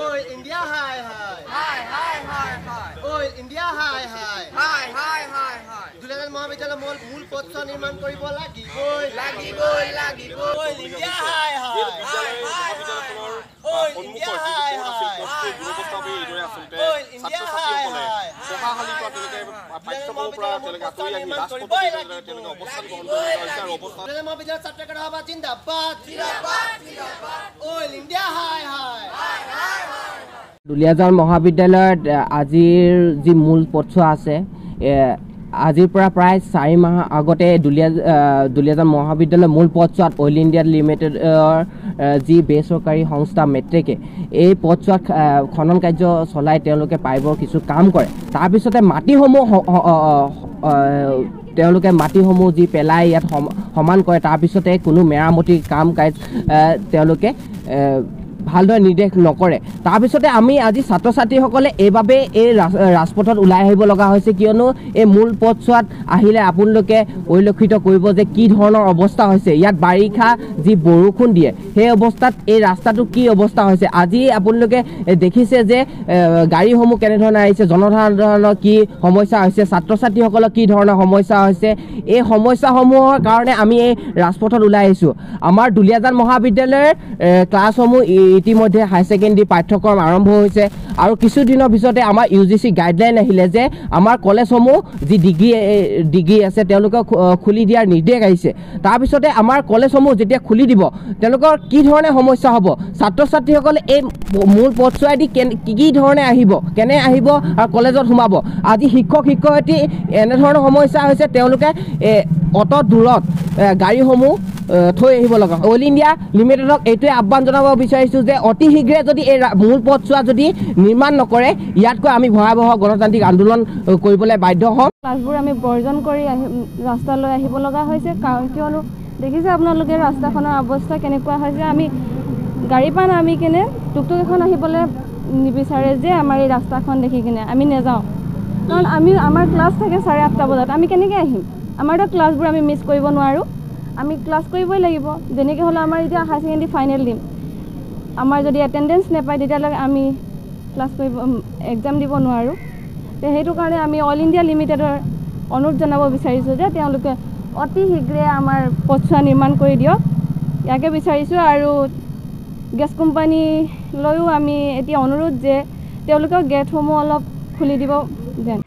Oi, India, hi, hi. Hi, hi, hi, hi. Oi, India, hi, hi. Hi, hi, hi, hi. Dulen মহাবিদ্যালয় মূল মূল পথ নিৰ্মাণ কৰিব লাগিবই লাগিবই, লাগিবই। Oi, India, hi, hi. Hi, hi, hi, hi. Oi, India, hi, hi. কোণটোৰ দুৰৱস্থা হৈ এইদৰে আচলতে ঐ, ইণ্ডিয়া, ছাত্ৰ-ছাত্ৰীসকলে হাই, পঢ়াশালীৰ পৰা তেওঁলোকে পাঠ্যক্ৰমৰ পৰা তেওঁলোকে আঁতৰি আহি ৰাজপথত তেওঁলোকে তেওঁলোকে অৱস্থান গ্ৰহণ কৰিব হৈছে আৰু অৱস্থান দুলেন মহাবিদ্যালয় ছাত্ৰ কেন্দ্ৰ সভা জিন্দাবাদ জিন্দাবাদ, জিন্দাবাদ। দুলীয়াজান মহাবিদ্যালয়ত আজিৰ যি মূল পথছোৱা আছে আজিৰ পৰা প্ৰায় চাৰি মাহ আগতে দুলীয়া দুলীয়াজান মহাবিদ্যালয়ৰ মূল পথছোৱাত অইল ইণ্ডিয়া লিমিটেডৰ যি বেচৰকাৰী সংস্থা মেট্ৰিকে এই পথছোৱাত খনন কাৰ্য চলাই তেওঁলোকে পাইপৰ কিছু কাম কৰে। তাৰপিছতে মাটিসমূহ তেওঁলোকে মাটিসমূহ যি পেলাই ইয়াত সম- সমান কৰে তাৰপিছতে কোনো মেৰামতিৰ কাম কাজ তেওঁলোকে ভালদৰে নিৰ্দেশ নকৰে। তাৰপিছতে আমি আজি ছাত্ৰ ছাত্ৰীসকলে এইবাবে এই ৰাজ- ৰাজপথত ওলাই আহিব লগা হৈছে কিয়নো এই মূল পথছোৱাত আহিলে আপোনালোকে পৰিলক্ষিত কৰিব যে কি ধৰণৰ অৱস্থা হৈছে। ইয়াত বাৰিষা যি বৰষুণ দিয়ে সেই অৱস্থাত এই ৰাস্তাটো কি অৱস্থা হৈছে? আজি আপোনালোকে দেখিছে যে গাড়ীসমূহ কেনেধৰণে আহিছে জনসাধাৰণৰ কি সমস্যা হৈছে ছাত্ৰ ছাত্ৰীসকলৰ কি ধৰণৰ সমস্যা হৈছে? এই সমস্যাসমূহৰ কাৰণে আমি এই ৰাজপথত ওলাই আহিছোঁ। আমাৰ দুলীয়াজান মহাবিদ্যালয়ৰ ক্লাছসমূহ ইতিমধ্যে হাই ছেকেণ্ডেৰী পাঠ্যক্ৰম আৰম্ভ হৈছে। আৰু কিছুদিনৰ পিছতে আমাৰ ইউ জি চি গাইডলাইন আহিলে যে আমাৰ কলেজসমূহ যি ডিগ্ৰী ডিগ্ৰী আছে তেওঁলোকক খুলি দিয়াৰ নিৰ্দেশ আহিছে। তাৰপিছতে আমাৰ কলেজসমূহ যেতিয়া খুলি দিব তেওঁলোকৰ কি ধৰণে সমস্যা হ'ব? ছাত্ৰ ছাত্ৰীসকলে এই মূল পথছোৱাইদি কি কি ধৰণে আহিব? কেনে আহিব? আৰু কলেজত সোমাব? আজি শিক্ষক শিক্ষয়িত্ৰী এনেধৰণৰ সমস্যা হৈছে তেওঁলোকে অত দূৰত গাড়ীসমূহ থৈ আহিব লগা। অইল ইণ্ডিয়া লিমিটেডক এইটোৱে আহ্বান জনাব বিচাৰিছোঁ যে অতি শীঘ্ৰে যদি এই মূল পথছোৱা যদি নিৰ্মাণ নকৰে ইয়াতকৈ আমি ভয়াৱহ গণতান্ত্ৰিক আন্দোলন কৰিবলৈ বাধ্য হ'ম। ক্লাছবোৰ আমি বৰ্জন কৰি আহি ৰাস্তালৈ আহিব লগা হৈছে। কাৰণ কিয়নো দেখিছে আপোনালোকে ৰাস্তাখনৰ অৱস্থা কেনেকুৱা হৈছে। আমি গাড়ী পৰা নামি কিনে টুকটুক এখন আহিবলৈ নিবিচাৰে যে আমাৰ এই ৰাস্তাখন দেখি কিনে আমি নেযাওঁ। কাৰণ আমি আমাৰ ক্লাছ থাকে চাৰে আঠটা বজাত আমি কেনেকৈ আহিম? আমাৰতো ক্লাছবোৰ আমি মিছ কৰিব নোৱাৰোঁ। আমি ক্লাছ কৰিবই লাগিব। যেনেকৈ হ'লেও আমাৰ এতিয়া হায়াৰ ছেকেণ্ডেৰী ফাইনেল দিম। আমাৰ যদি এটেণ্ডেঞ্চ নাপায় তেতিয়ালৈকে আমি ক্লাছ কৰিব এক্সাম দিব নোৱাৰোঁ। তে সেইটো কাৰণে আমি অইল ইণ্ডিয়া লিমিটেডৰ অনুৰোধ জনাব বিচাৰিছোঁ যে তেওঁলোকে অতি শীঘ্ৰে আমাৰ পথছোৱা নিৰ্মাণ কৰি দিয়ক। ইয়াকে বিচাৰিছোঁ আৰু গেছ কোম্পানীলৈও আমি এতিয়া অনুৰোধ যে তেওঁলোকৰ গেটসমূহ অলপ খুলি দিব যেন।